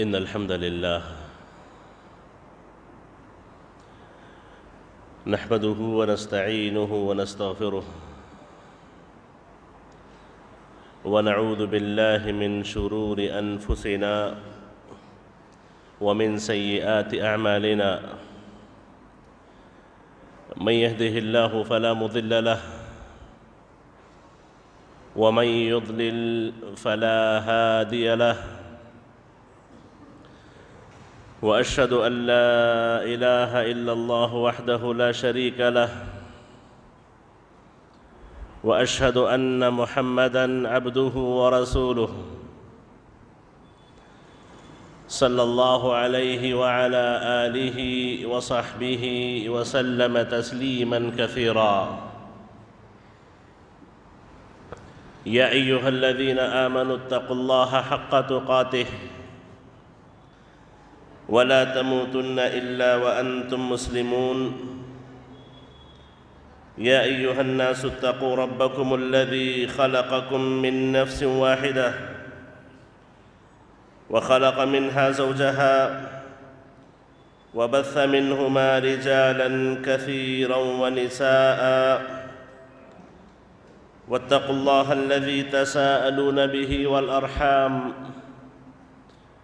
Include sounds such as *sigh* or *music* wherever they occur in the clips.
إن الحمد لله نحمده ونستعينه ونستغفره ونعوذ بالله من شرور أنفسنا ومن سيئات أعمالنا. من يهده الله فلا مضل له ومن يضلل فلا هادي له وأشهد أن لا إله إلا الله وحده لا شريك له وأشهد أن محمدا عبده ورسوله صلى الله عليه وعلى آله وصحبه وسلم تسليما كثيرا. يا أيها الذين آمنوا اتقوا الله حق تقاته. ولا تموتن إلا وأنتم مسلمون. يا أيها الناس اتقوا ربكم الذي خلقكم من نفس واحدة وخلق منها زوجها وبث منهما رجالا كثيرا ونساء. واتقوا الله الذي تساءلون به والأرحام.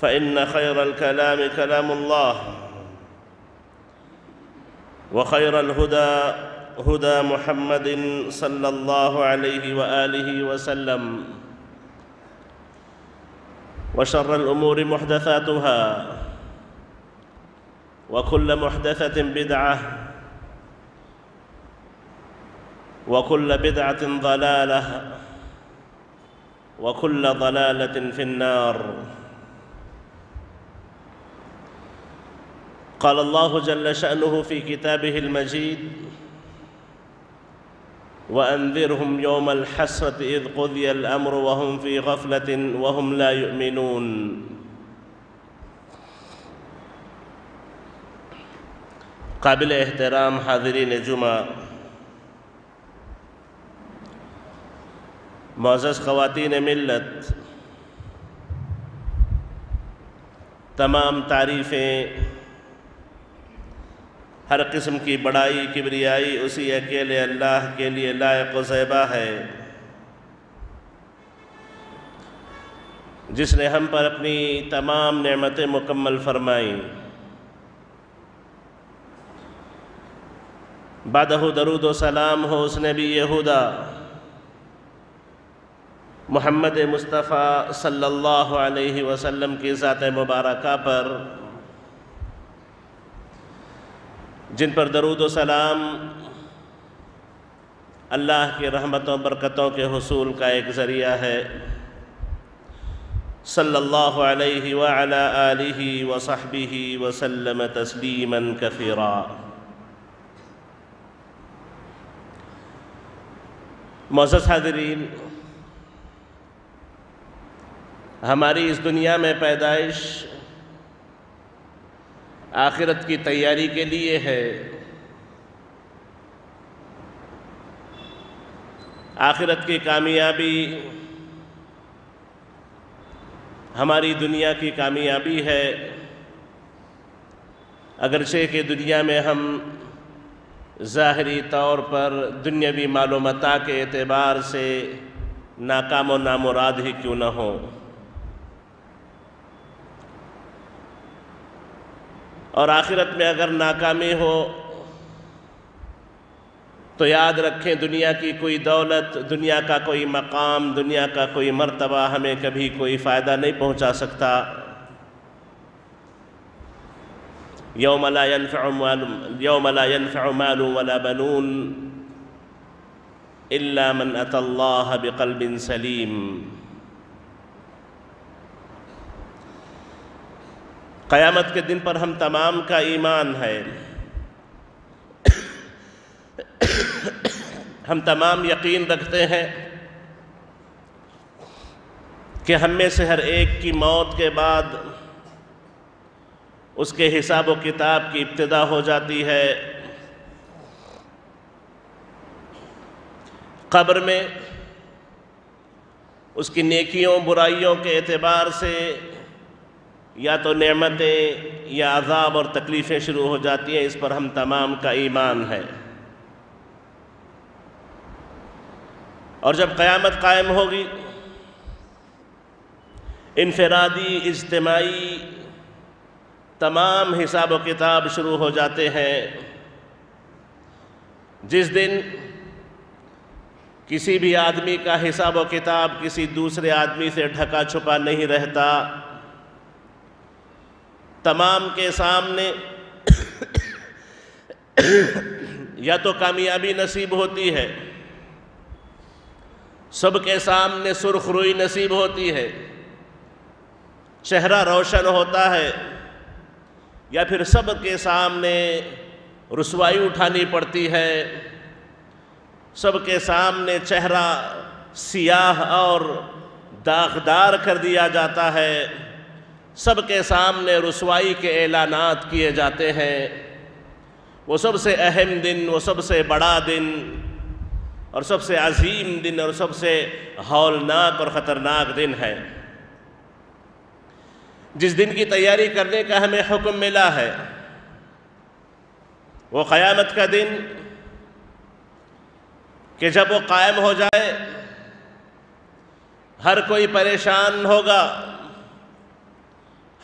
فإن خير الكلام كلام الله وخير الهدى هدى محمد صلى الله عليه وآله وسلم وشر الأمور محدثاتها وكل محدثة بدعة وكل بدعة ضلالة وكل ضلالة في النار قال الله جل شأنه في كتابه المجيد وأنذرهم يوم الحسرة إذ قضي الأمر وهم في غفلة وهم لا يؤمنون. قابل احترام حاضرین جمعہ معزز خواتین ملت تمام تعریفیں ہر قسم کی بڑائی، کبریائی، اسی اکیلے اللہ کے لیے لائق و زیبہ ہے۔ جس نے ہم پر اپنی تمام نعمتیں مکمل فرمائیں۔ بعدہ درود و سلام ہو اس نے بھی یہودا۔ محمد مصطفیٰ صلی اللہ علیہ وسلم کی ذات مبارکہ پر۔ جن پر درود و سلام اللہ کی رحمتوں، برکتوں کے حصول کا ایک ذریعہ ہے۔ صلی اللہ علیہ وعلا آلہ وصحبہ وسلم تسلیما کثیرا۔ معزز حاضرین، ہماری اس دنیا میں پیدائش آخرت کی تیاری کے لیے ہے۔ آخرت کی کامیابی ہماری دنیا کی کامیابی ہے۔ اگرچہ کہ دنیا میں ہم ظاہری طور پر دنیاوی معلومات کے اعتبار سے ناکام و نامراد ہی کیوں نہ ہوں۔ اور آخرت میں اگر ناکامی ہو تو یاد رکھیں دنیا کی کوئی دولت، دنیا کا کوئی مقام، دنیا کا کوئی مرتبہ ہمیں کبھی کوئی فائدہ نہیں پہنچا سکتا۔ یوم لا ينفع مال، یوم لا ينفع مال ولا بنون الا من اتى الله بقلب سلیم۔ قیامت کے دن پر ہم تمام کا ایمان ہے۔ ہم تمام یقین رکھتے ہیں کہ ہم میں سے ہر ایک کی موت کے بعد اس کے حساب و کتاب کی ابتدا ہو جاتی ہے۔ قبر میں اس کی نیکیوں برائیوں کے اعتبار سے یا تو نعمتیں یا عذاب اور تکلیفیں شروع ہو جاتی ہیں، اس پر ہم تمام کا ایمان ہے۔ اور جب قیامت قائم ہوگی، انفرادی، اجتماعی، تمام حساب و کتاب شروع ہو جاتے ہیں۔ جس دن کسی بھی آدمی کا حساب و کتاب کسی دوسرے آدمی سے ڈھکا چھپا نہیں رہتا تمام کے سامنے یا تو کامیابی نصیب ہوتی ہے، سب کے سامنے سرخ روئی نصیب ہوتی ہے، چہرہ روشن ہوتا ہے، یا پھر سب کے سامنے رسوائی اٹھانی پڑتی ہے، سب کے سامنے چہرہ سیاہ اور داغدار کر دیا جاتا ہے۔ سب کے سامنے رسوائی کے اعلانات کیے جاتے ہیں۔ وہ سب سے اہم دن، وہ سب سے بڑا دن، اور سب سے عظیم دن، اور سب سے ہولناک اور خطرناک دن ہے۔ جس دن کی تیاری کرنے کا ہمیں حکم ملا ہے۔ وہ قیامت کا دن، کہ جب وہ قائم ہو جائے، ہر کوئی پریشان ہوگا۔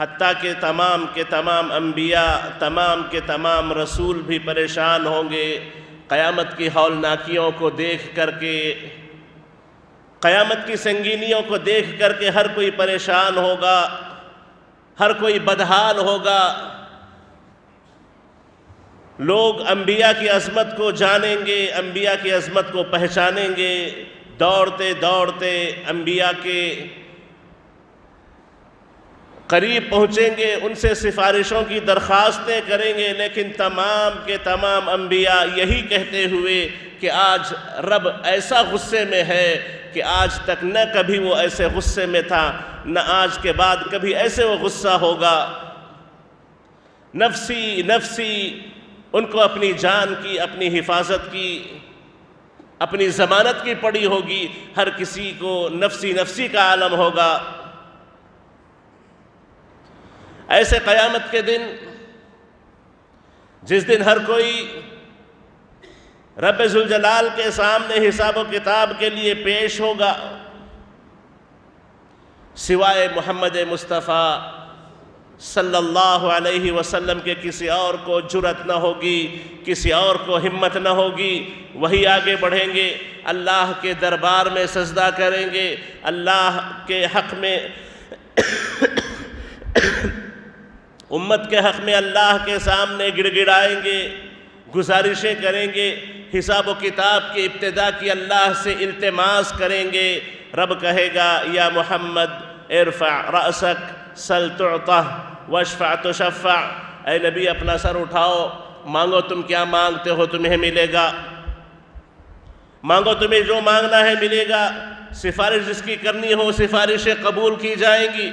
حتیٰ کہ تمام کے تمام انبیاء، تمام کے تمام رسول بھی پریشان ہوں گے۔ قیامت کی ہولناکیوں کو دیکھ کر کے، قیامت کی سنگینیوں کو دیکھ کر کے ہر کوئی پریشان ہوگا، ہر کوئی بدحال ہوگا۔ لوگ انبیاء کی عظمت کو جانیں گے، انبیاء کی عظمت کو پہچانیں گے۔ دوڑتے دوڑتے انبیاء کے قریب پہنچیں گے، ان سے سفارشوں کی درخواستیں کریں گے، لیکن تمام کے تمام انبیاء یہی کہتے ہوئے کہ آج رب ایسا غصے میں ہے کہ آج تک نہ کبھی وہ ایسے غصے میں تھا، نہ آج کے بعد کبھی ایسے وہ غصہ ہوگا۔ نفسی نفسی، ان کو اپنی جان کی، اپنی حفاظت کی، اپنی ضمانت کی پڑی ہوگی، ہر کسی کو نفسی نفسی کا عالم ہوگا۔ ایسے قیامت کے دن جس دن ہر کوئی رب ذوالجلال کے سامنے حساب و کتاب کے لیے پیش ہوگا، سوائے محمد مصطفیٰ صلی اللہ علیہ وسلم کے کسی اور کو جرت نہ ہوگی، کسی اور کو ہمت نہ ہوگی، وہی آگے بڑھیں گے، اللہ کے دربار میں سجدہ کریں گے، اللہ کے حق میں امت کے حق میں اللہ کے سامنے گڑ گڑائیں گے، گزارشیں کریں گے، حساب و کتاب کی ابتدا کی اللہ سے التماس کریں گے۔ رب کہے گا، یا محمد، ارفع رأسک، سل تعطہ وشفع تشفع۔ اے نبی، اپنا سر اٹھاؤ۔ مانگو تم کیا مانگتے ہو، تمہیں ملے گا۔ مانگو تمہیں جو مانگنا ہے ملے گا۔ سفارش جس کی کرنی ہو، سفارشیں قبول کی جائیں گی۔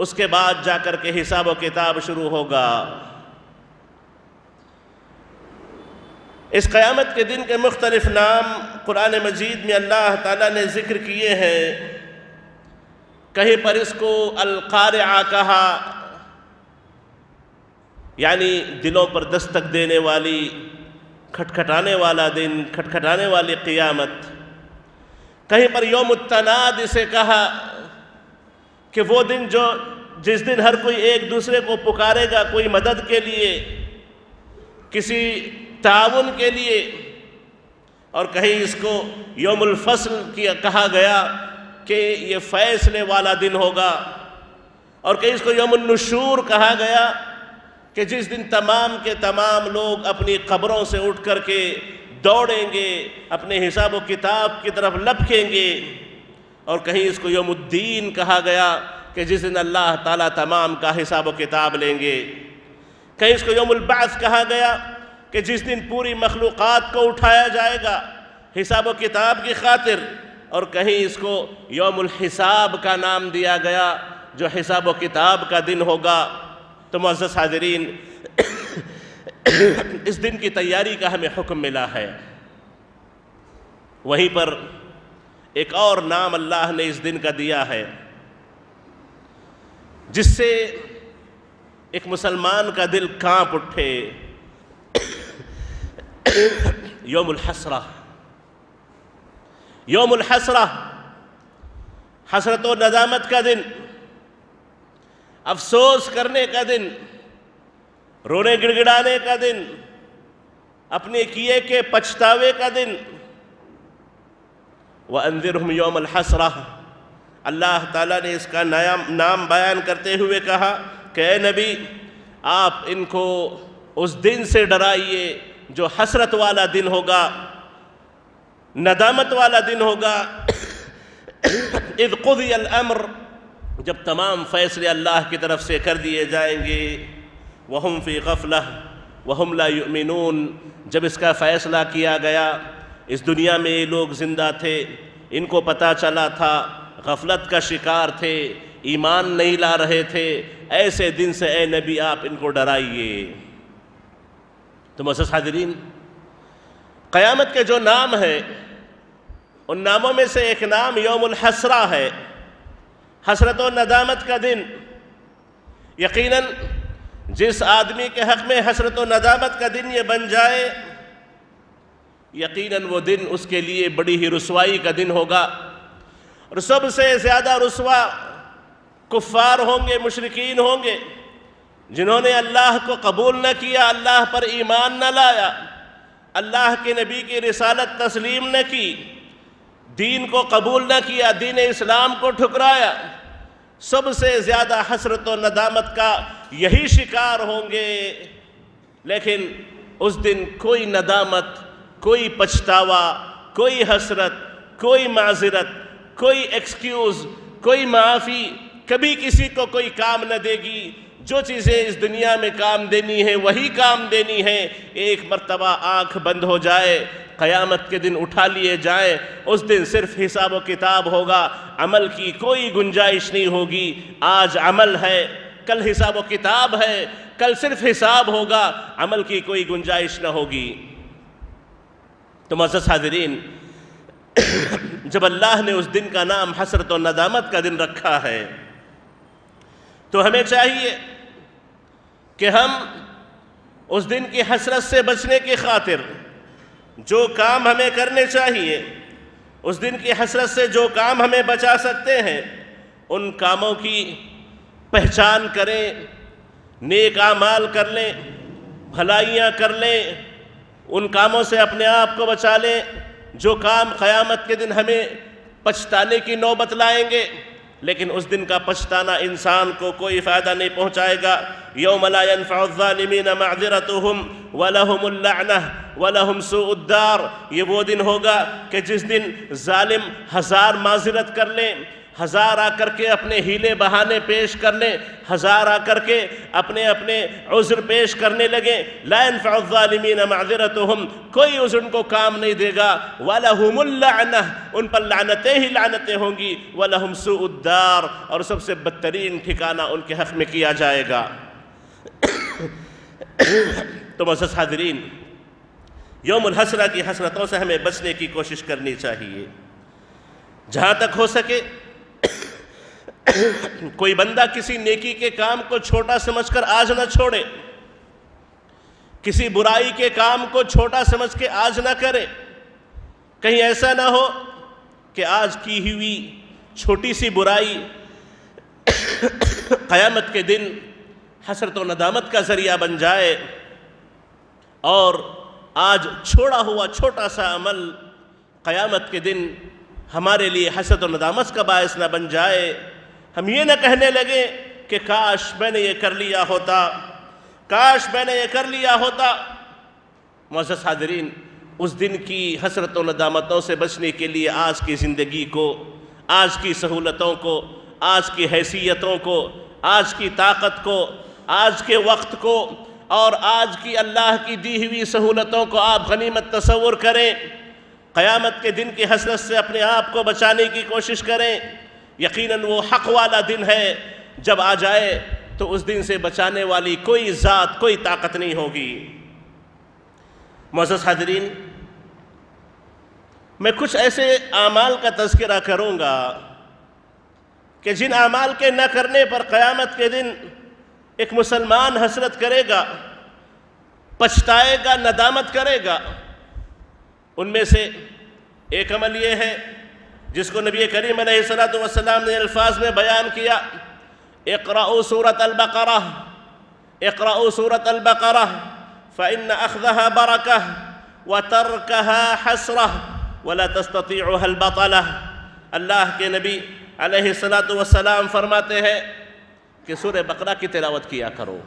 اس کے بعد جا کر کے حساب و کتاب شروع ہوگا۔ اس قیامت کے دن کے مختلف نام قرآن مجید میں اللہ تعالیٰ نے ذکر کیے ہیں۔ کہیں پر اس کو القارعہ کہا یعنی دلوں پر دستک دینے والی، کھٹکھٹانے والا دن، کھٹکھٹانے والی قیامت۔ کہیں پر یوم التناد اسے کہا کہ وہ دن جو جس دن ہر کوئی ایک دوسرے کو پکارے گا کوئی مدد کے لیے، کسی تعاون کے لیے، اور کہیں اس کو یوم الفصل کیا کہا گیا کہ یہ فیصلے والا دن ہوگا، اور کہیں اس کو یوم النشور کہا گیا کہ جس دن تمام کے تمام لوگ اپنی قبروں سے اٹھ کر کے دوڑیں گے، اپنے حساب و کتاب کی طرف لپکیں گے۔ اور کہیں اس کو یوم الدین کہا گیا کہ جس دن اللہ تعالیٰ تمام کا حساب و کتاب لیں گے۔ کہیں اس کو یوم البعث کہا گیا کہ جس دن پوری مخلوقات کو اٹھایا جائے گا حساب و کتاب کی خاطر، اور کہیں اس کو یوم الحساب کا نام دیا گیا جو حساب و کتاب کا دن ہوگا۔ تو معزز حاضرین، *coughs* اس دن کی تیاری کا ہمیں حکم ملا ہے۔ وہیں پر ایک اور نام اللہ نے اس دن کا دیا ہے، جس سے ایک مسلمان کا دل کانپ اٹھے، یوم الحسرہ۔ یوم الحسرہ، حسرت و ندامت کا دن، افسوس کرنے کا دن، رونے گڑ گڑانے کا دن، اپنے کیے کے پچھتاوے کا دن۔ وَأَنذِرْهُمْ يَوْمَ الْحَسْرَةِ۔ اللہ تعالیٰ نے اس کا نام بیان کرتے ہوئے کہا کہ اے نبی، آپ ان کو اس دن سے ڈرائیے جو حسرت والا دن ہوگا، ندامت والا دن ہوگا۔ اذ قضی الامر جب تمام فیصلے اللہ کی طرف سے کر دیے جائیں گے۔ وہم فی غفلہ وہم لا یؤمنون جب اس کا فیصلہ کیا گیا اس دنیا میں یہ لوگ زندہ تھے، ان کو پتہ چلا تھا، غفلت کا شکار تھے، ایمان نہیں لا رہے تھے۔ ایسے دن سے اے نبی، آپ ان کو ڈرائیے۔ تو محسوس حاضرین، قیامت کے جو نام ہیں، ان ناموں میں سے ایک نام یوم الحسرہ ہے۔ حسرت و ندامت کا دن۔ یقیناً جس آدمی کے حق میں حسرت و ندامت کا دن یہ بن جائے یقیناً وہ دن اس کے لیے بڑی ہی رسوائی کا دن ہوگا۔ اور سب سے زیادہ رسوا کفار ہوں گے مشرقین ہوں گے۔ جنہوں نے اللہ کو قبول نہ کیا، اللہ پر ایمان نہ لایا، اللہ کے نبی کی رسالت تسلیم نہ کی، دین کو قبول نہ کیا، دین اسلام کو ٹھکرایا۔ سب سے زیادہ حسرت و ندامت کا یہی شکار ہوں گے۔ لیکن اس دن کوئی ندامت کوئی پچھتاوا، کوئی حسرت، کوئی معذرت، کوئی ایکسکیوز کوئی معافی، کبھی کسی کو کوئی کام نہ دے گی۔ جو چیزیں اس دنیا میں کام دینی ہیں، وہی کام دینی ہیں۔ ایک مرتبہ آنکھ بند ہو جائے، قیامت کے دن اٹھا لیے جائیں۔ اس دن صرف حساب و کتاب ہوگا، عمل کی کوئی گنجائش نہیں ہوگی۔ آج عمل ہے، کل حساب و کتاب ہے۔ کل صرف حساب ہوگا، عمل کی کوئی گنجائش نہ ہوگی۔ تو معزز حاضرین، جب اللہ نے اس دن کا نام حسرت و ندامت کا دن رکھا ہے، تو ہمیں چاہیے کہ ہم اس دن کی حسرت سے بچنے کی خاطر جو کام ہمیں کرنے چاہیے، اس دن کی حسرت سے جو کام ہمیں بچا سکتے ہیں، ان کاموں کی پہچان کریں، نیک اعمال کر لیں، بھلائیاں کر لیں ان کاموں سے اپنے آپ کو بچا لیں، جو کام قیامت کے دن ہمیں پچھتانے کی نوبت لائیں گے، لیکن اس دن کا پچھتانا انسان کو کوئی فائدہ نہیں پہنچائے گا۔ یوم لا ينفع الظالمین معذرتهم ولہم اللعنہ ولہم سوء الدار۔ یہ وہ دن ہوگا کہ جس دن ظالم ہزار معذرت کر لیں۔ ہزار آ کر کے اپنے ہیلے بہانے پیش کر لیں ہزار آ کر کے اپنے اپنے عذر پیش کرنے لگیں لا ينفع الظالمین معذرتهم کوئی عذر ان کو کام نہیں دے گا۔ وَلَهُمُ اللَّعْنَةِ، ان پر لعنتیں ہی لعنتیں ہوں گی۔ وَلَهُمْ سُوءُ الدَّارِ، اور سب سے بدترین ٹھکانہ ان کے حق میں کیا جائے گا۔ تو معزز حاضرین، یوم الحسرہ کی حسرتوں سے ہمیں بچنے کی کوشش کرنی چاہیے۔ جہاں تک ہو سکے کوئی بندہ کسی نیکی کے کام کو چھوٹا سمجھ کر آج نہ چھوڑے، کسی برائی کے کام کو چھوٹا سمجھ کے آج نہ کرے، کہیں ایسا نہ ہو کہ آج کی ہوئی چھوٹی سی برائی قیامت کے دن حسرت و ندامت کا ذریعہ بن جائے اور آج چھوڑا ہوا چھوٹا سا عمل قیامت کے دن ہمارے لیے حسرت و ندامت کا باعث نہ بن جائے۔ ہم یہ نہ کہنے لگے کہ کاش میں نے یہ کر لیا ہوتا۔ کاش میں نے یہ کر لیا ہوتا۔ معزز حاضرین، اس دن کی حسرت و ندامتوں سے بچنے کے لیے آج کی زندگی کو، آج کی سہولتوں کو، آج کی حیثیتوں کو، آج کی طاقت کو، آج کے وقت کو اور آج کی اللہ کی دی ہوئی سہولتوں کو آپ غنیمت تصور کریں۔ قیامت کے دن کی حسرت سے اپنے آپ کو بچانے کی کوشش کریں۔ یقیناً وہ حق والا دن ہے۔ جب آ جائے تو اس دن سے بچانے والی کوئی ذات، کوئی طاقت نہیں ہوگی۔ معزز حاضرین، میں کچھ ایسے اعمال کا تذکرہ کروں گا کہ جن اعمال کے نہ کرنے پر قیامت کے دن ایک مسلمان حسرت کرے گا، پچھتائے گا، ندامت کرے گا۔ ان میں سے ایک عمل یہ ہے، جس کو نبی کریم علیہ السلام نے الفاظ میں بیان کیا، اقرأوا سورة البقرة اقرأوا سورة البقرة فإن أخذها بركة وتركها حسرة ولا تستطيعها البطلة۔ اللہ کے نبی علیہ السلام فرماتے ہیں کہ سورہ بقرہ کی تلاوت کیا کرو۔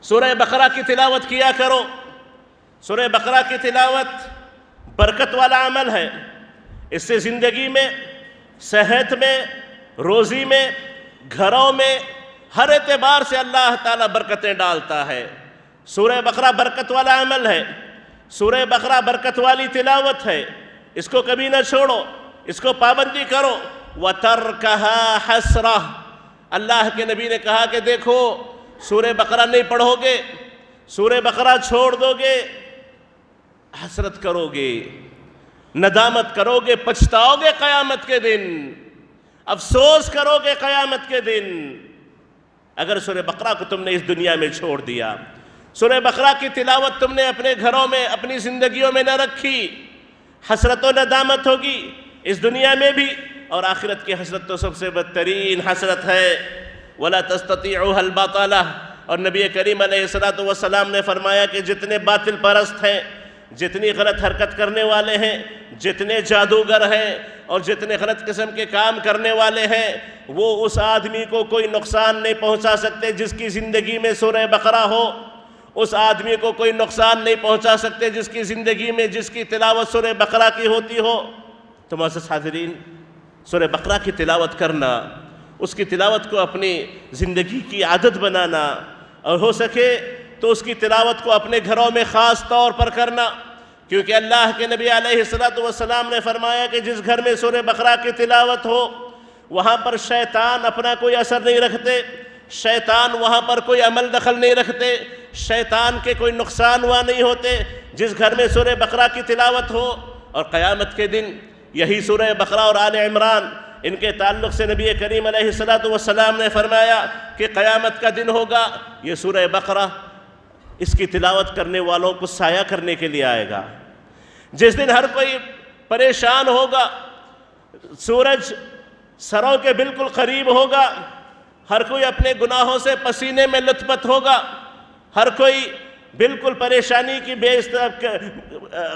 سورہ بقرہ کی تلاوت کیا کرو۔ سورہ بقرہ کی تلاوت برکت والا عمل ہے۔ اس سے زندگی میں، صحت میں، روزی میں، گھروں میں، ہر اعتبار سے اللہ تعالیٰ برکتیں ڈالتا ہے۔ سورہ بقرہ برکت والا عمل ہے۔ سورہ بقرہ برکت والی تلاوت ہے۔ اس کو کبھی نہ چھوڑو، اس کو پابندی کرو۔ وَتَرْكَهَا حَسْرَةً۔ اللہ کے نبی نے کہا کہ دیکھو، سورہ بقرہ نہیں پڑھو گے، سورہ بقرہ چھوڑ دو گے۔ حسرت کرو گے ندامت کرو گے پچھتاؤ گے قیامت کے دن، افسوس کرو گے قیامت کے دن۔ اگر سورہ بقرہ کو تم نے اس دنیا میں چھوڑ دیا، سورہ بقرہ کی تلاوت تم نے اپنے گھروں میں، اپنی زندگیوں میں نہ رکھی، حسرت و ندامت ہوگی اس دنیا میں بھی۔ اور آخرت کی حسرت تو سب سے بدترین حسرت ہے۔ وَلَا تَسْتَطِيعُهَا الْبَاطَلَةِ اور نبی کریم علیہ السلام نے فرمایا کہ جتنے باطل پرست ہیں جتنی غلط حرکت کرنے والے ہیں، جتنے جادوگر ہیں اور جتنے غلط قسم کے کام کرنے والے ہیں، وہ اس آدمی کو کوئی نقصان نہیں پہنچا سکتے جس کی زندگی میں سورہ بقرہ ہو۔ اس آدمی کو کوئی نقصان نہیں پہنچا سکتے جس کی زندگی میں جس کی تلاوت سورہ بقرہ کی ہوتی ہو۔ تو معزز حاضرین، سورہ بقرہ کی تلاوت کرنا، اس کی تلاوت کو اپنی زندگی کی عادت بنانا اور ہو سکے تو اس کی تلاوت کو اپنے گھروں میں خاص طور پر کرنا۔ کیونکہ اللہ کے نبی علیہ السلام نے فرمایا کہ جس گھر میں سورہ بقرہ کی تلاوت ہو، وہاں پر شیطان اپنا کوئی اثر نہیں رکھتے، شیطان وہاں پر کوئی عمل دخل نہیں رکھتے، شیطان کے کوئی نقصان وہاں نہیں ہوتے۔ جس گھر میں سورہ بقرہ کی تلاوت ہو، اور قیامت کے دن یہی سورہ بقرہ اور آل عمران، ان کے تعلق سے نبی کریم علیہ السلام نے فرمایا کہ قیامت کا دن ہوگا، یہ سورہ بقرہ۔ اس کی تلاوت کرنے والوں کو سایہ کرنے کے لیے آئے گا۔ جس دن ہر کوئی پریشان ہوگا، سورج سروں کے بالکل قریب ہوگا، ہر کوئی اپنے گناہوں سے پسینے میں لطپت ہوگا، ہر کوئی بالکل پریشانی کی بے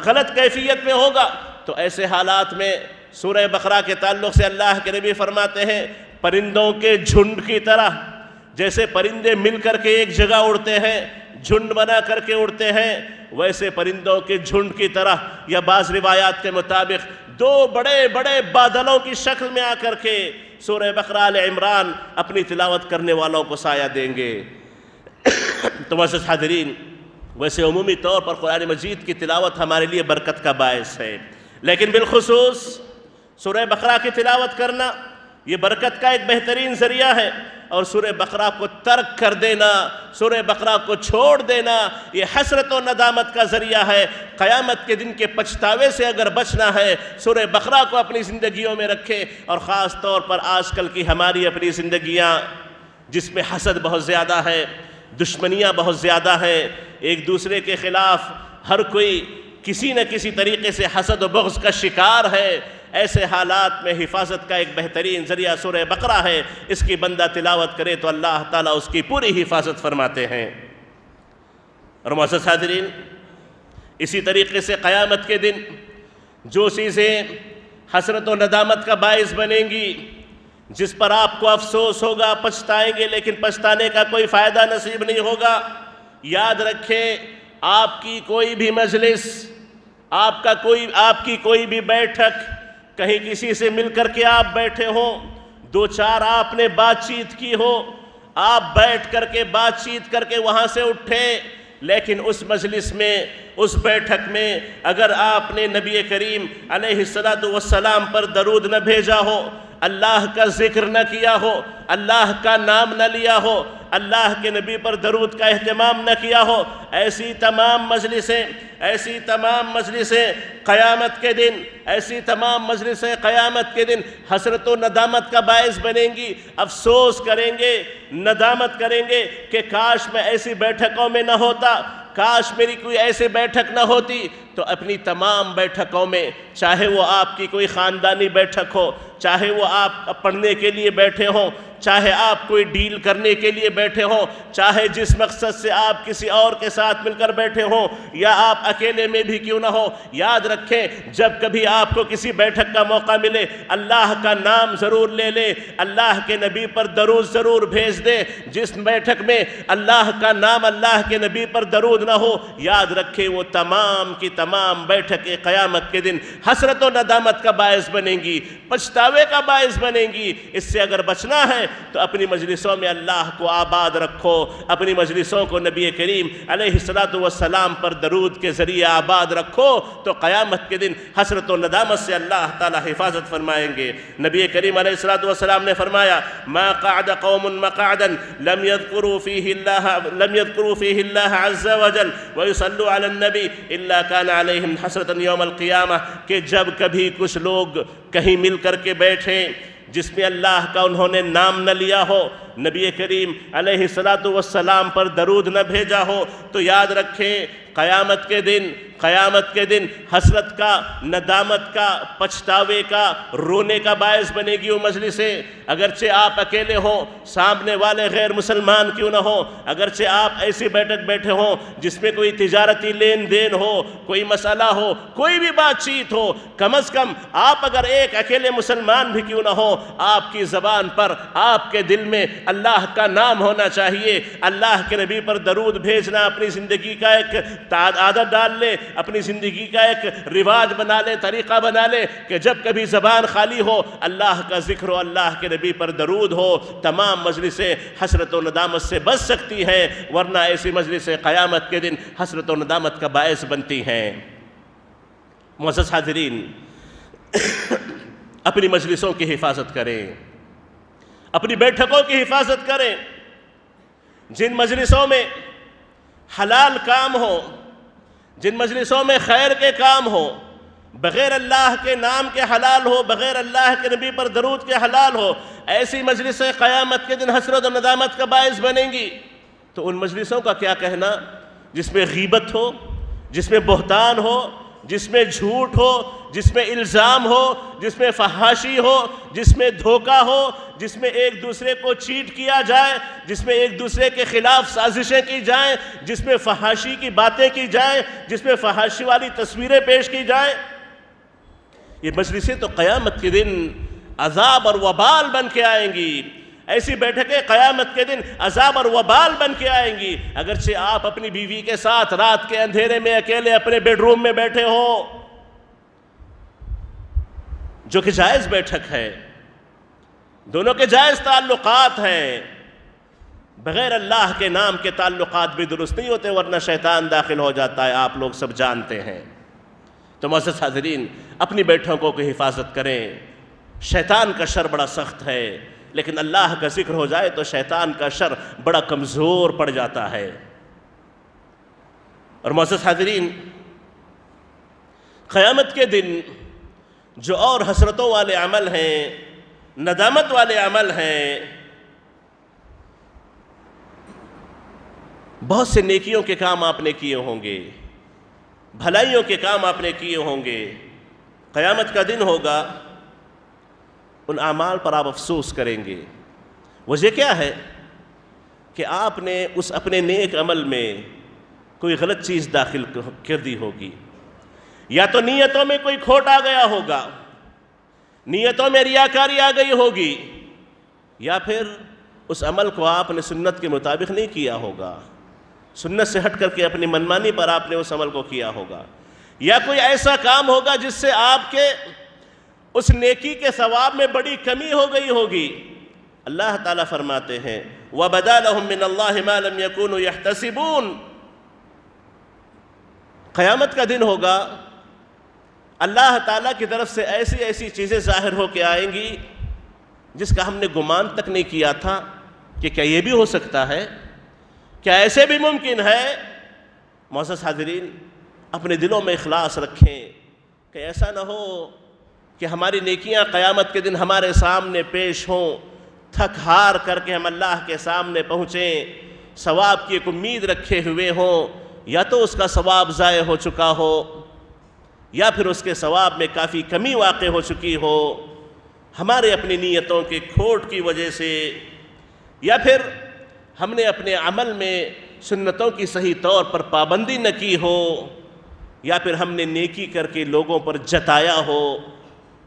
غلط کیفیت میں ہوگا۔ تو ایسے حالات میں سورہ بقرہ کے تعلق سے اللہ کے نبی فرماتے ہیں، پرندوں کے جھنڈ کی طرح، جیسے پرندے مل کر کے ایک جگہ اڑتے ہیں جھنڈ بنا کر کے اڑتے ہیں۔ ویسے پرندوں کے جھنڈ کی طرح یا بعض روایات کے مطابق دو بڑے بڑے بادلوں کی شکل میں آ کر کے سورہ بقرال عمران اپنی تلاوت کرنے والوں کو سایہ دیں گے۔ تو مسجد حاضرین، ویسے عمومی طور پر قرآن مجید کی تلاوت ہمارے لیے برکت کا باعث ہے۔ لیکن بالخصوص سورہ بقرہ کی تلاوت کرنا یہ برکت کا ایک بہترین ذریعہ ہے۔ اور سورہ بقرہ کو ترک کر دینا، سورہ بقرہ کو چھوڑ دینا، یہ حسرت و ندامت کا ذریعہ ہے۔ قیامت کے دن کے پچھتاوے سے اگر بچنا ہے، سورہ بقرہ کو اپنی زندگیوں میں رکھے۔ اور خاص طور پر آج کل کی ہماری اپنی زندگیاں، جس میں حسد بہت زیادہ ہے، دشمنیاں بہت زیادہ ہیں۔ ایک دوسرے کے خلاف ہر کوئی کسی نہ کسی طریقے سے حسد و بغض کا شکار ہے۔ ایسے حالات میں حفاظت کا ایک بہترین ذریعہ سورہ بقرہ ہے، اس کی بندہ تلاوت کرے تو اللہ تعالیٰ اس کی پوری حفاظت فرماتے ہیں۔ اور معزز حاضرین، اسی طریقے سے قیامت کے دن جو چیزیں حسرت و ندامت کا باعث بنیں گی، جس پر آپ کو افسوس ہوگا، پچھتائیں گے، لیکن پچھتانے کا کوئی فائدہ نصیب نہیں ہوگا۔ یاد رکھیں، آپ کی کوئی بھی مجلس، آپ کا کوئی، آپ کی کوئی بھی بیٹھک کہیں کسی سے مل کر کے آپ بیٹھے ہوں، دو چار آپ نے بات چیت کی ہو، آپ بیٹھ کر کے بات چیت کر کے وہاں سے اٹھے، لیکن اس مجلس میں، اس بیٹھک میں اگر آپ نے نبی کریم علیہ السلام پر درود نہ بھیجا ہو اللہ کا ذکر نہ کیا ہو، اللہ کا نام نہ لیا ہو، اللہ کے نبی پر درود کا اہتمام نہ کیا ہو، ایسی تمام مجلسیں، ایسی تمام مجلسیں قیامت کے دن، ایسی تمام مجلسیں قیامت کے دن حسرت و ندامت کا باعث بنیں گی۔ افسوس کریں گے، ندامت کریں گے کہ کاش میں ایسی بیٹھکوں میں نہ ہوتا، کاش میری کوئی ایسے بیٹھک نہ ہوتی۔ تو اپنی تمام بیٹھکوں میں چاہے وہ آپ کی کوئی خاندانی بیٹھک ہو، چاہے وہ آپ پڑھنے کے لیے بیٹھے ہوں، چاہے آپ کوئی ڈیل کرنے کے لیے بیٹھے ہوں، چاہے جس مقصد سے آپ کسی اور کے ساتھ مل کر بیٹھے ہوں، یا آپ اکیلے میں بھی کیوں نہ ہو، یاد رکھیں جب کبھی آپ کو کسی بیٹھک کا موقع ملے، اللہ کا نام ضرور لے لے، اللہ کے نبی پر درود ضرور بھیج دے۔ جس بیٹھک میں اللہ کا نام اللہ کے نبی پر درود نہ ہو، یاد رکھیں وہ تمام کی تمام بیٹھکیں قیامت کے دن حسرت و ندامت کا باعث بنیں گی، پچھتاوے کا باعث بنیں گی۔ اس سے اگر بچنا ہے تو اپنی مجلسوں میں اللہ کو آباد رکھو، اپنی مجلسوں کو نبی کریم علیہ السلام پر درود کے ذریعے آباد رکھو تو قیامت کے دن حسرت و ندامت سے اللہ تعالی حفاظت فرمائیں گے۔ نبی کریم علیہ السلام نے فرمایا، ما قعد قوم مقعدا لم يذكروا فيه الله لم يذكروا فيه الله عز وجل ويصلوا على النبي الا كان علیہم حسرة یوم القیامہ کہ جب کبھی کچھ لوگ کہیں مل کر کے بیٹھیں جس میں اللہ کا انہوں نے نام نہ لیا ہو، نبی کریم علیہ السلام پر درود نہ بھیجا ہو، تو یاد رکھیں قیامت کے دن، قیامت کے دن حسرت کا، ندامت کا، پچھتاوے کا، رونے کا باعث بنے گی وہ مجلسیں اگرچہ آپ اکیلے ہوں، سامنے والے غیر مسلمان کیوں نہ ہوں؟ اگرچہ آپ ایسی بیٹھک بیٹھے ہوں جس میں کوئی تجارتی لین دین ہو، کوئی مسئلہ ہو، کوئی بھی بات چیت ہو، کم از کم آپ اگر ایک اکیلے مسلمان بھی کیوں نہ ہو آپ کی زبان پر، آپ کے دل میں اللہ کا نام ہونا چاہیے۔ اللہ کے نبی پر درود بھیجنا اپنی زندگی کا ایک عادت ڈال لے، اپنی زندگی کا ایک رواج بنا لے، طریقہ بنا لے کہ جب کبھی زبان خالی ہو، اللہ کا ذکر ہو اللہ کے نبی پر درود ہو، تمام مجلسیں حسرت و ندامت سے بچ سکتی ہیں، ورنہ ایسی مجلسیں قیامت کے دن حسرت و ندامت کا باعث بنتی ہیں۔ معزز حاضرین، اپنی مجلسوں کی حفاظت کریں، اپنی بیٹھکوں کی حفاظت کریں۔ جن مجلسوں میں حلال کام ہو جن مجلسوں میں خیر کے کام ہو، بغیر اللہ کے نام کے حلال ہو، بغیر اللہ کے نبی پر درود کے حلال ہو، ایسی مجلسیں قیامت کے دن حسرت و ندامت کا باعث بنیں گی۔ تو ان مجلسوں کا کیا کہنا؟ جس میں غیبت ہو، جس میں بہتان ہو جس میں جھوٹ ہو، جس میں الزام ہو، جس میں فحاشی ہو، جس میں دھوکہ ہو، جس میں ایک دوسرے کو چیٹ کیا جائے، جس میں ایک دوسرے کے خلاف سازشیں کی جائیں، جس میں فحاشی کی باتیں کی جائیں، جس میں فحاشی والی تصویریں پیش کی جائیں۔ یہ مجلسیں تو قیامت کے دن عذاب اور وبال بن کے آئیں گی۔ ایسی بیٹھکیں قیامت کے دن عذاب اور وبال بن کے آئیں گی۔ اگرچہ آپ اپنی بیوی کے ساتھ رات کے اندھیرے میں اکیلے اپنے بیڈ روم میں بیٹھے ہو، جو کہ جائز بیٹھک ہے، دونوں کے جائز تعلقات ہیں۔ بغیر اللہ کے نام کے تعلقات بھی درست نہیں ہوتے، ورنہ شیطان داخل ہو جاتا ہے۔ آپ لوگ سب جانتے ہیں۔ تو معزز حاضرین، اپنی بیٹھکوں کی حفاظت کریں۔ شیطان کا شر بڑا سخت ہے۔ لیکن اللہ کا ذکر ہو جائے تو شیطان کا شر بڑا کمزور پڑ جاتا ہے۔ اور معزز حاضرین، قیامت کے دن جو اور حسرتوں والے عمل ہیں، ندامت والے عمل ہیں، بہت سے نیکیوں کے کام آپ نے کیے ہوں گے، بھلائیوں کے کام آپ نے کیے ہوں گے۔ قیامت کا دن ہوگا ان اعمال پر آپ افسوس کریں گے۔ وجہ کیا ہے؟ کہ آپ نے اس اپنے نیک عمل میں کوئی غلط چیز داخل کر دی ہوگی۔ یا تو نیتوں میں کوئی کھوٹ آ گیا ہوگا، نیتوں میں ریاکاری آ گئی ہوگی، یا پھر اس عمل کو آپ نے سنت کے مطابق نہیں کیا ہوگا۔ سنت سے ہٹ کر کے اپنی منمانی پر آپ نے اس عمل کو کیا ہوگا۔ یا کوئی ایسا کام ہوگا جس سے آپ کے اس نیکی کے ثواب میں بڑی کمی ہو گئی ہوگی۔ اللہ تعالیٰ فرماتے ہیں وَبَدَا لَهُم مِّنَ اللَّهِ مَا لَمْ يَكُونُوا يَحْتَسِبُونَ۔ قیامت کا دن ہوگا، اللہ تعالیٰ کی طرف سے ایسی ایسی چیزیں ظاہر ہو کے آئیں گی، جس کا ہم نے گمان تک نہیں کیا تھا کہ کیا یہ بھی ہو سکتا ہے۔ کیا ایسے بھی ممکن ہے؟ معزز حاضرین، اپنے دلوں میں اخلاص رکھیں کہ ایسا نہ ہو کہ ہماری نیکیاں قیامت کے دن ہمارے سامنے پیش ہوں، تھک ہار کر کے ہم اللہ کے سامنے پہنچیں، ثواب کی ایک امید رکھے ہوئے ہوں، یا تو اس کا ثواب ضائع ہو چکا ہو، یا پھر اس کے ثواب میں کافی کمی واقع ہو چکی ہو۔ ہمارے اپنی نیتوں کے کھوٹ کی وجہ سے، یا پھر ہم نے اپنے عمل میں سنتوں کی صحیح طور پر پابندی نہ کی ہو، یا پھر ہم نے نیکی کر کے لوگوں پر جتایا ہو۔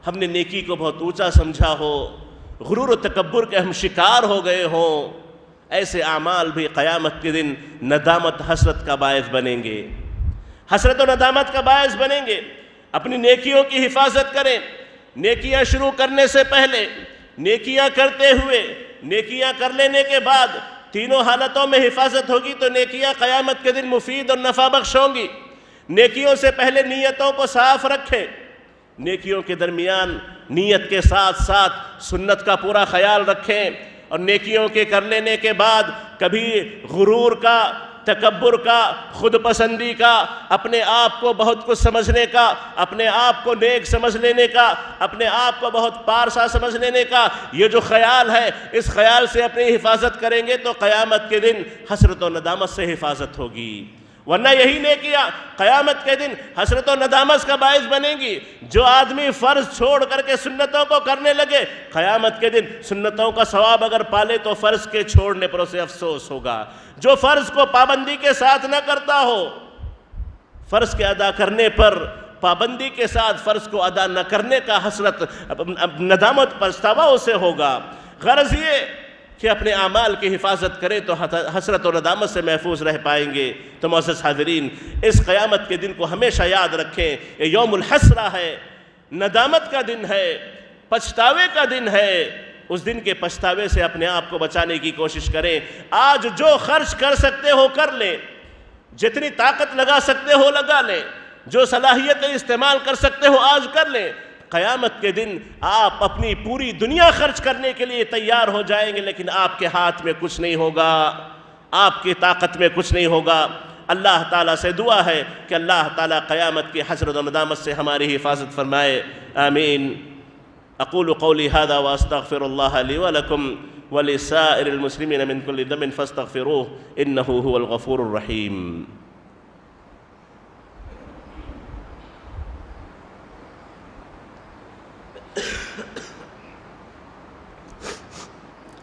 ہم نے نیکی کو بہت اونچا سمجھا ہو، غرور و تکبر کے ہم شکار ہو گئے ہوں۔ ایسے اعمال بھی قیامت کے دن ندامت حسرت کا باعث بنیں گے۔ حسرت و ندامت کا باعث بنیں گے۔ اپنی نیکیوں کی حفاظت کریں۔ نیکیاں شروع کرنے سے پہلے، نیکیاں کرتے ہوئے، نیکیاں کر لینے کے بعد تینوں حالتوں میں حفاظت ہوگی تو نیکیاں قیامت کے دن مفید اور نفع بخش ہوں گی۔ نیکیوں سے پہلے نیتوں کو صاف رکھیں۔ نیکیوں کے درمیان نیت کے ساتھ ساتھ سنت کا پورا خیال رکھیں اور نیکیوں کے کر لینے کے بعد کبھی غرور کا، تکبر کا، خود پسندی کا، اپنے آپ کو بہت کچھ سمجھنے کا، اپنے آپ کو نیک سمجھ لینے کا، اپنے آپ کو بہت پارسا سمجھ لینے کا، یہ جو خیال ہے، اس خیال سے اپنی حفاظت کریں گے تو قیامت کے دن حسرت و ندامت سے حفاظت ہوگی۔ ورنہ یہی نے کیا قیامت کے دن حسرت و ندامت کا باعث بنے گی۔ جو آدمی فرض چھوڑ کر کے سنتوں کو کرنے لگے، قیامت کے دن سنتوں کا ثواب اگر پالے تو فرض کے چھوڑنے پر اسے افسوس ہوگا۔ جو فرض کو پابندی کے ساتھ نہ کرتا ہو، فرض کے ادا کرنے پر پابندی کے ساتھ فرض کو ادا نہ کرنے کا حسرت ندامت پچھتاوا اسے ہوگا۔ غرض یہ کہ اپنے اعمال کی حفاظت کریں تو حسرت و ندامت سے محفوظ رہ پائیں گے۔ تو معزز حاضرین، اس قیامت کے دن کو ہمیشہ یاد رکھیں، یہ یوم الحسرہ ہے، ندامت کا دن ہے، پچھتاوے کا دن ہے۔ اس دن کے پچھتاوے سے اپنے آپ کو بچانے کی کوشش کریں۔ آج جو خرچ کر سکتے ہو کر لیں، جتنی طاقت لگا سکتے ہو لگا لیں۔ جو صلاحیتیں استعمال کر سکتے ہو آج کر لیں۔ قیامت کے دن آپ اپنی پوری دنیا خرچ کرنے کے لیے تیار ہو جائیں گے، لیکن آپ کے ہاتھ میں کچھ نہیں ہوگا، آپ کی طاقت میں کچھ نہیں ہوگا۔ اللہ تعالیٰ سے دعا ہے کہ اللہ تعالیٰ قیامت کی حسرت و ندامت سے ہماری حفاظت فرمائے۔ آمین۔ اقول قولی هذا واستغفر اللہ لی ولکم ولسائر المسلمین من کل دم فاستغفروه انہو هو الغفور الرحیم۔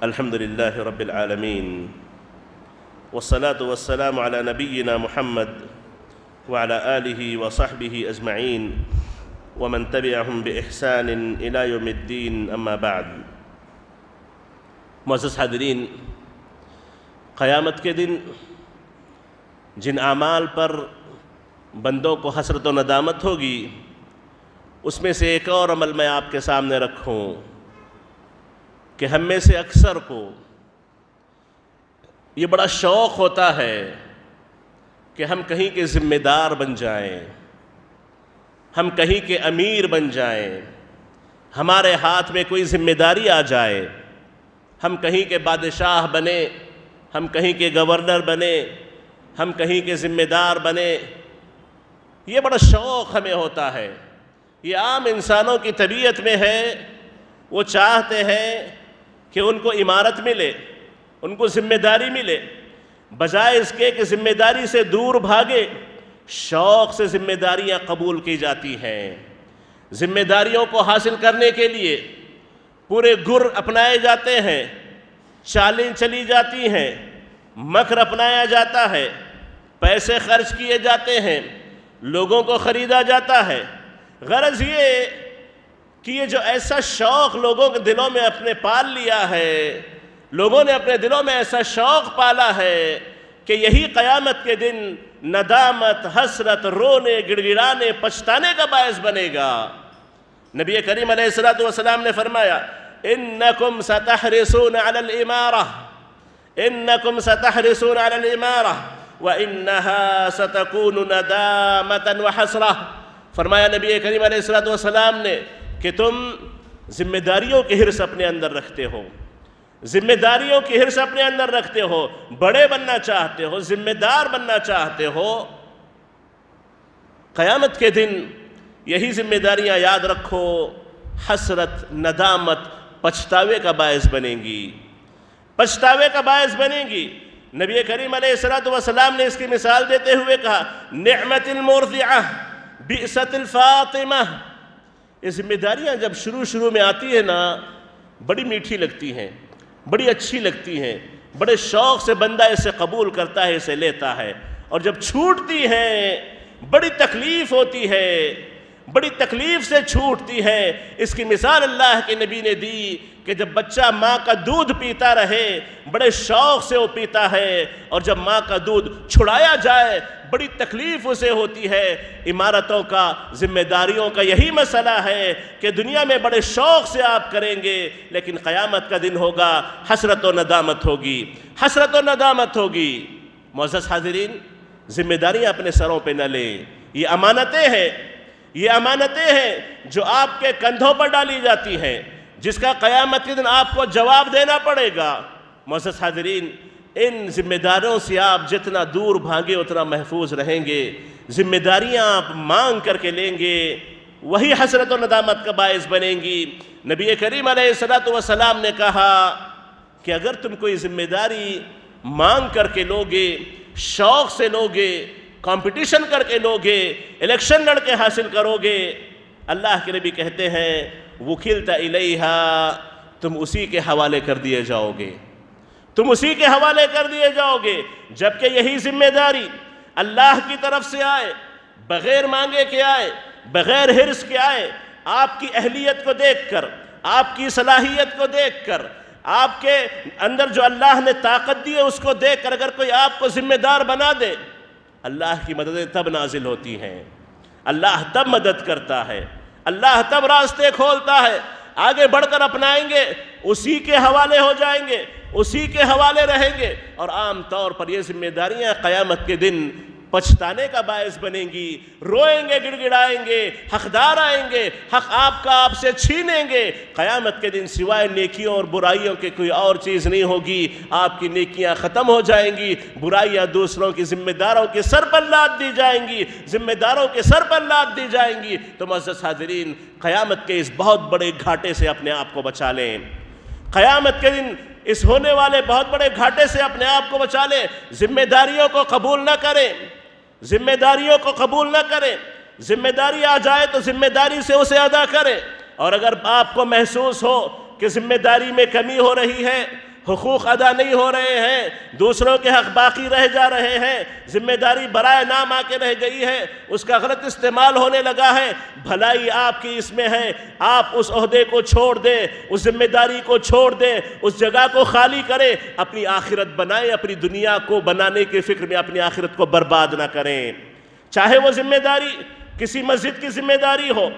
الحمد لله رب العالمين والصلاة والسلام على نبينا محمد وعلى آله وصحبه أجمعين ومن تبعهم بإحسان إلى يوم الدين أما بعد. معزز حاضرین قیامت کے دن جن اعمال پر بندوں کو حسرت و ندامت ہوگی اس میں سے ایک اور عمل میں آپ کے سامنے رکھوں کہ ہم میں سے اکثر کو یہ بڑا شوق ہوتا ہے کہ ہم کہیں کے ذمہ دار بن جائیں، ہم کہیں کے امیر بن جائیں، ہمارے ہاتھ میں کوئی ذمہ داری آ جائے، ہم کہیں کے بادشاہ بنے، ہم کہیں کے گورنر بنے، ہم کہیں کے ذمہ دار بنے۔ یہ بڑا شوق ہمیں ہوتا ہے۔ یہ عام انسانوں کی طبیعت میں ہے، وہ چاہتے ہیں کہ ان کو عمارت ملے، ان کو ذمہ داری ملے۔ بجائے اس کے کہ ذمہ داری سے دور بھاگے، شوق سے ذمہ داریاں قبول کی جاتی ہیں۔ ذمہ داریوں کو حاصل کرنے کے لیے پورے گر اپنائے جاتے ہیں، چالیں چلی جاتی ہیں، مکر اپنایا جاتا ہے، پیسے خرچ کیے جاتے ہیں، لوگوں کو خریدا جاتا ہے۔ غرض یہ کہ یہ جو ایسا شوق لوگوں کے دلوں میں اپنے پال لیا ہے، لوگوں نے اپنے دلوں میں ایسا شوق پالا ہے کہ یہی قیامت کے دن ندامت، حسرت، رونے گڑ گڑانے پچھتانے کا باعث بنے گا۔ نبی کریم علیہ السلام والسلام نے فرمایا، انکم ستحرسون علی الامارہ، انکم ستحرسون علی الامارہ، وانہا ستکون ندامتا وحسرہ فرمایا نبی کریم علیہ السلام والسلام نے کہ تم ذمہ داریوں کے حرص اپنے اندر رکھتے ہو۔ ذمہ داریوں کی حرص اپنے اندر رکھتے ہو، بڑے بننا چاہتے ہو، ذمہ دار بننا چاہتے ہو۔ قیامت کے دن یہی ذمہ داریاں یاد رکھو، حسرت، ندامت پچھتاوے کا باعث بنیں گی۔ پچھتاوے کا باعث بنیں گی۔ نبی کریم علیہ السلام نے اس کی مثال دیتے ہوئے کہا، نعمت المرضعہ۔ بئست الفاطمہ۔ یہ ذمہ داریاں جب شروع شروع میں آتی ہیں نا، بڑی میٹھی لگتی ہیں، بڑی اچھی لگتی ہیں، بڑے شوق سے بندہ اسے قبول کرتا ہے، اسے لیتا ہے۔ اور جب چھوٹتی ہیں، بڑی تکلیف ہوتی ہے، بڑی تکلیف سے چھوٹتی ہے اس کی مثال اللہ کے نبی نے دی۔ کہ جب بچہ ماں کا دودھ پیتا رہے، بڑے شوق سے وہ پیتا ہے، اور جب ماں کا دودھ چھڑایا جائے، بڑی تکلیف اسے ہوتی ہے۔ عمارتوں کا، ذمہ داریوں کا یہی مسئلہ ہے کہ دنیا میں بڑے شوق سے آپ کریں گے، لیکن قیامت کا دن ہوگا، حسرت و ندامت ہوگی۔ حسرت و ندامت ہوگی۔ معزز حاضرین، ذمہ داریاں اپنے سروں پہ نہ لیں۔ یہ امانتیں ہیں، یہ امانتیں ہیں جو آپ کے کندھوں پر ڈالی جاتی ہیں۔ جس کا قیامت کے دن آپ کو جواب دینا پڑے گا۔ معزز حاضرین، ان ذمہ داروں سے آپ جتنا دور بھاگے اتنا محفوظ رہیں گے۔ ذمہ داریاں آپ مانگ کر کے لیں گے۔ وہی حسرت و ندامت کا باعث بنیں گی۔ نبی کریم علیہ السلام نے کہا کہ اگر تم کوئی ذمہ داری مانگ کر کے لوگے، شوق سے لوگے، کمپٹیشن کر کے لوگے، الیکشن لڑ کے حاصل کرو گے اللہ کے نبی کہتے ہیں وکلتا الیہا، تم اسی کے حوالے کر دیے جاؤ گے۔ تم اسی کے حوالے کر دیے جاؤ گے۔ جبکہ یہی ذمہ داری اللہ کی طرف سے آئے، بغیر مانگے کے آئے، بغیر حرص کے آئے، آپ کی اہلیت کو دیکھ کر، آپ کی صلاحیت کو دیکھ کر، آپ کے اندر جو اللہ نے طاقت دی ہے، اس کو دیکھ کر اگر کوئی آپ کو ذمہ دار بنا دے، اللہ کی مددیں تب نازل ہوتی ہیں۔ اللہ تب مدد کرتا ہے۔ اللہ تب راستے کھولتا ہے۔ آگے بڑھ کر اپنائیں گے، اسی کے حوالے ہو جائیں گے، اسی کے حوالے رہیں گے۔ اور عام طور پر یہ ذمہ داریاں قیامت کے دن پچھتانے کا باعث بنیں گی۔ روئیں گے گڑ گڑائیں گے، حقدار آئیں گے، حق آپ کا آپ سے چھینیں گے۔ قیامت کے دن سوائے نیکیوں اور برائیوں کے کوئی اور چیز نہیں ہوگی۔ آپ کی نیکیاں ختم ہو جائیں گی۔ برائیاں دوسروں کی ذمہ داروں کے سر پر لاد دی جائیں گی۔ ذمہ داروں کے سر پر لاد دی جائیں گی۔ تو معزز حاضرین، قیامت کے اس بہت بڑے گھاٹے سے اپنے آپ کو بچا لیں۔ قیامت کے دن اس ہونے والے بہت بڑے گھاٹے سے اپنے آپ کو بچا لیں۔ ذمہ داریوں کو قبول نہ کریں۔ ذمہ داریوں کو قبول نہ کریں، ذمہ داری آ جائے تو ذمہ داری سے اسے ادا کریں۔ اور اگر آپ کو محسوس ہو کہ ذمہ داری میں کمی ہو رہی ہے حقوق ادا نہیں ہو رہے ہیں، دوسروں کے حق باقی رہ جا رہے ہیں، ذمہ داری برائے نام آ کے رہ گئی ہے، اس کا غلط استعمال ہونے لگا ہے، بھلائی آپ کی اس میں ہے، آپ اس عہدے کو چھوڑ دیں، اس ذمہ داری کو چھوڑ دیں، اس جگہ کو خالی کریں، اپنی آخرت بنائیں، اپنی دنیا کو بنانے کے فکر میں اپنی آخرت کو برباد نہ کریں۔ چاہے وہ ذمہ داری کسی مسجد کی ذمہ داری ہو،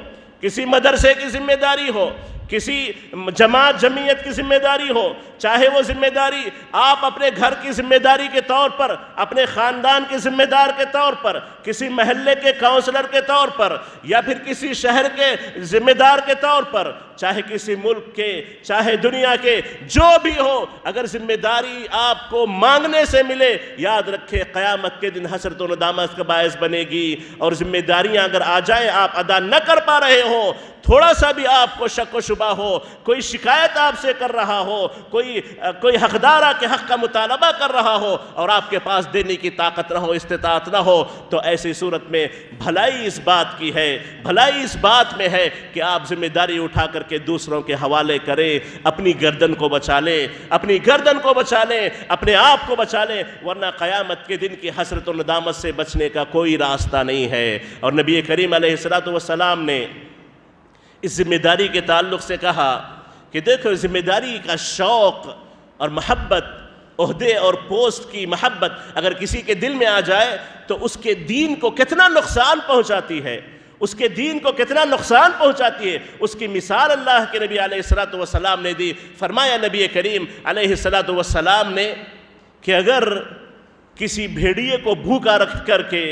کسی مدرسے کی ذمہ داری ہو کسی جماعت جمعیت کی ذمہ داری ہو، چاہے وہ ذمہ داری آپ اپنے گھر کی ذمہ داری کے طور پر، اپنے خاندان کے ذمہ دار کے طور پر، کسی محلے کے کاؤنسلر کے طور پر، یا پھر کسی شہر کے ذمہ دار کے طور پر چاہے کسی ملک کے، چاہے دنیا کے، جو بھی ہو، اگر ذمہ داری آپ کو مانگنے سے ملے، یاد رکھے قیامت کے دن حسرت و ندامت کا باعث بنے گی۔ اور ذمہ داریاں اگر آ جائیں آپ ادا نہ کر پا رہے ہوں تھوڑا سا بھی آپ کو شک و شبہ ہو، کوئی شکایت آپ سے کر رہا ہو، کوئی کوئی حقدار کے حق کا مطالبہ کر رہا ہو، اور آپ کے پاس دینے کی طاقت نہ ہو، استطاعت نہ ہو، تو ایسی صورت میں بھلائی اس بات کی ہے، بھلائی اس بات میں ہے کہ آپ ذمہ داری اٹھا کر کے دوسروں کے حوالے کریں اپنی گردن کو بچا لیں اپنی گردن کو بچا لیں اپنے آپ کو بچا لیں ورنہ قیامت کے دن کی حسرت و ندامت سے بچنے کا کوئی راستہ نہیں ہے۔ اور نبی کریم علیہ السلام نے اس ذمہ داری کے تعلق سے کہا کہ دیکھو، ذمہ داری کا شوق اور محبت، عہدے اور پوسٹ کی محبت اگر کسی کے دل میں آ جائے تو اس کے دین کو کتنا نقصان پہنچاتی ہے۔ اس کے دین کو کتنا نقصان پہنچاتی ہے؟ اس کی مثال اللہ کے نبی علیہ السلاۃ والسلام نے دی۔ فرمایا نبی کریم علیہ السلاۃ والسلام نے کہ اگر کسی بھیڑیے کو بھوکا رکھ کر کے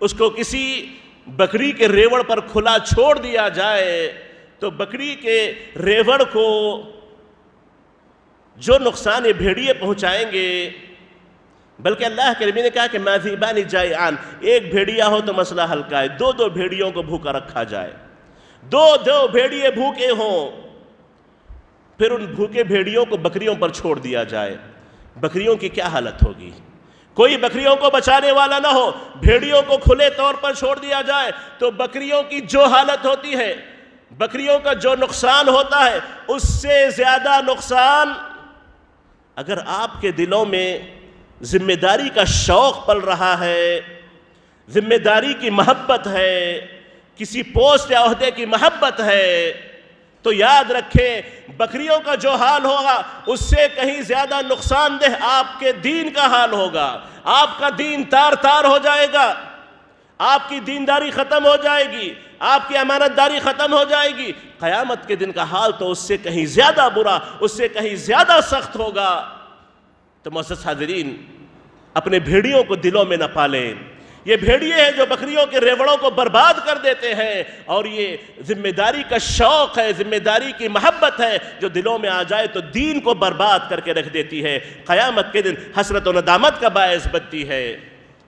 اس کو کسی بکری کے ریوڑ پر کھلا چھوڑ دیا جائے، تو بکری کے ریوڑ کو جو نقصان یہ بھیڑیے پہنچائیں گے بلکہ اللہ کے نبی نے کہا کہ ماذیبانی جائعان، ایک بھیڑیا ہو تو مسئلہ ہلکا ہے۔ دو دو بھیڑیوں کو بھوکا رکھا جائے۔ دو دو بھیڑیے بھوکے ہوں۔ پھر ان بھوکے بھیڑیوں کو بکریوں پر چھوڑ دیا جائے۔ بکریوں کی کیا حالت ہوگی؟ کوئی بکریوں کو بچانے والا نہ ہو، بھیڑیوں کو کھلے طور پر چھوڑ دیا جائے تو بکریوں کی جو حالت ہوتی ہے، بکریوں کا جو نقصان ہوتا ہے، اس سے زیادہ نقصان اگر آپ کے دلوں میں ذمہ داری کا شوق پل رہا ہے ذمہ داری کی محبت ہے، کسی پوسٹ یا عہدے کی محبت ہے، تو یاد رکھیں، بکریوں کا جو حال ہوگا، اس سے کہیں زیادہ نقصان دہ آپ کے دین کا حال ہوگا۔ آپ کا دین تار تار ہو جائے گا۔ آپ کی دینداری ختم ہو جائے گی۔ آپ کی امانت داری ختم ہو جائے گی۔ قیامت کے دن کا حال تو اس سے کہیں زیادہ برا، اس سے کہیں زیادہ سخت ہوگا۔ تو محسوس حاضرین، اپنے بھیڑیوں کو دلوں میں نہ پالیں۔ یہ بھیڑیے ہیں جو بکریوں کے ریوڑوں کو برباد کر دیتے ہیں۔ اور یہ ذمہ داری کا شوق ہے ذمہ داری کی محبت ہے، جو دلوں میں آ جائے تو دین کو برباد کر کے رکھ دیتی ہے۔ قیامت کے دن حسرت و ندامت کا باعث بنتی ہے۔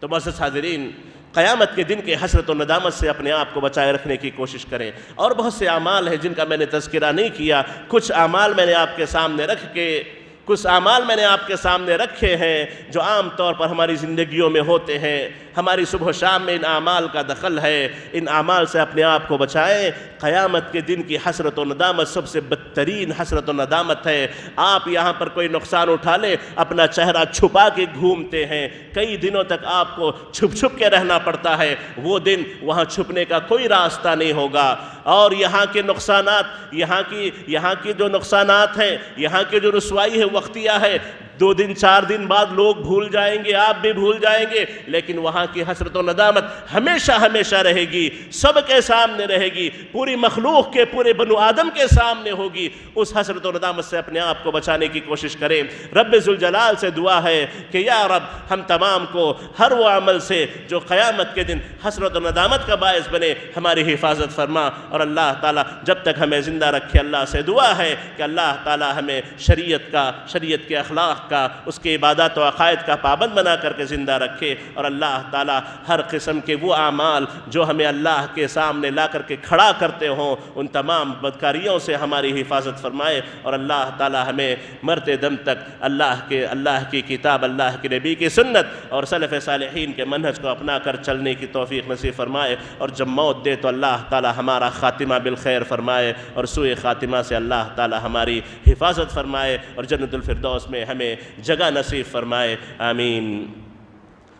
تو محسوس حاضرین، قیامت کے دن کے حسرت و ندامت سے اپنے آپ کو بچائے رکھنے کی کوشش کریں۔ اور بہت سے اعمال ہیں جن کا میں نے تذکرہ نہیں کیا۔ کچھ اعمال میں نے آپ کے سامنے رکھ کے کچھ اعمال میں نے آپ کے سامنے رکھے ہیں جو عام طور پر ہماری زندگیوں میں ہوتے ہیں۔ ہماری صبح و شام میں ان اعمال کا دخل ہے، ان اعمال سے اپنے آپ کو بچائیں۔ قیامت کے دن کی حسرت و ندامت سب سے بدترین حسرت و ندامت ہے۔ آپ یہاں پر کوئی نقصان اٹھا لیں، اپنا چہرہ چھپا کے گھومتے ہیں۔ کئی دنوں تک آپ کو چھپ چھپ کے رہنا پڑتا ہے۔ وہ دن وہاں چھپنے کا کوئی راستہ نہیں ہوگا۔ اور یہاں کے نقصانات، یہاں کی یہاں کی جو نقصانات ہیں، یہاں کی جو رسوائی ہے، وقتیہ ہے۔ دو دن، چار دن بعد لوگ بھول جائیں گے، آپ بھی بھول جائیں گے۔ لیکن وہاں کی حسرت و ندامت ہمیشہ ہمیشہ رہے گی، سب کے سامنے رہے گی، پوری مخلوق کے، پورے بنو آدم کے سامنے ہوگی۔ اس حسرت و ندامت سے اپنے آپ کو بچانے کی کوشش کریں۔ رب ذوالجلال سے دعا ہے کہ یا رب، ہم تمام کو ہر وہ عمل سے جو قیامت کے دن حسرت و ندامت کا باعث بنے، ہماری حفاظت فرما۔ اور اللہ تعالیٰ جب تک ہمیں زندہ رکھے، اللہ سے دعا ہے کہ اللہ تعالیٰ ہمیں شریعت کا، شریعت کے اخلاق کا، اس کے عبادات و عقائد کا پابند بنا کر کے زندہ رکھے۔ اور اللہ اللہ تعالی ہر قسم کے وہ اعمال جو ہمیں اللہ کے سامنے لا کر کے کھڑا کرتے ہوں، ان تمام بدکاریوں سے ہماری حفاظت فرمائے اور اللہ تعالی ہمیں مرتے دم تک اللہ کے، اللہ کی کتاب، اللہ کے نبی کی سنت اور صلف صالحین کے منہج کو اپنا کر چلنے کی توفیق نصیب فرمائے اور جب موت دے تو اللہ تعالی ہمارا خاتمہ بالخیر فرمائے اور سوئے خاتمہ سے اللہ تعالی ہماری حفاظت فرمائے اور جنت الفردوس میں ہمیں جگہ نصیب فرمائے، آمین۔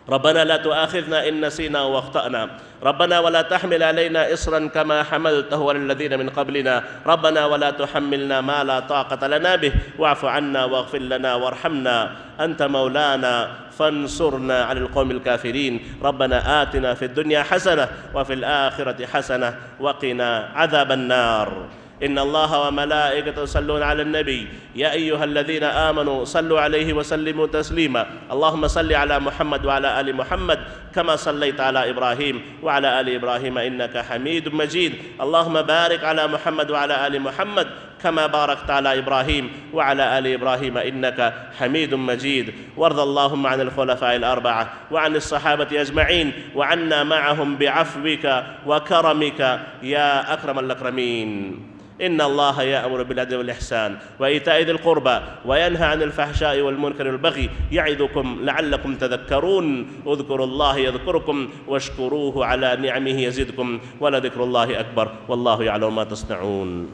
ربنا لا تؤاخذنا إن نسينا واخطأنا. ربنا ولا تحمل علينا إصرا كما حملته على الذين من قبلنا. ربنا ولا تحملنا ما لا طاقة لنا به. واعف عنا واغفر لنا وارحمنا. أنت مولانا فانصرنا على القوم الكافرين. ربنا آتنا في الدنيا حسنة وفي الآخرة حسنة وقنا عذاب النار. إن الله وملائكته يصلون على النبي. يا أيها الذين آمنوا صلوا عليه وسلموا تسليما. اللهم صل على محمد وعلى آل محمد كما صليت على إبراهيم وعلى آل إبراهيم إنك حميد مجيد. اللهم بارك على محمد وعلى آل محمد كما باركت على إبراهيم وعلى آل إبراهيم إنك حميد مجيد. وارض اللهم عن الخلفاء الأربعة وعن الصحابة أجمعين وعنا معهم بعفوك وكرمك يا أكرم الأكرمين. إن الله يأمر بالعدل والإحسان وإيتاء ذي القربى وينهى عن الفحشاء والمنكر والبغي يعظكم لعلكم تذكرون اذكروا الله يذكركم واشكروه على نعمه يزدكم ولذكر الله أكبر والله يعلم ما تصنعون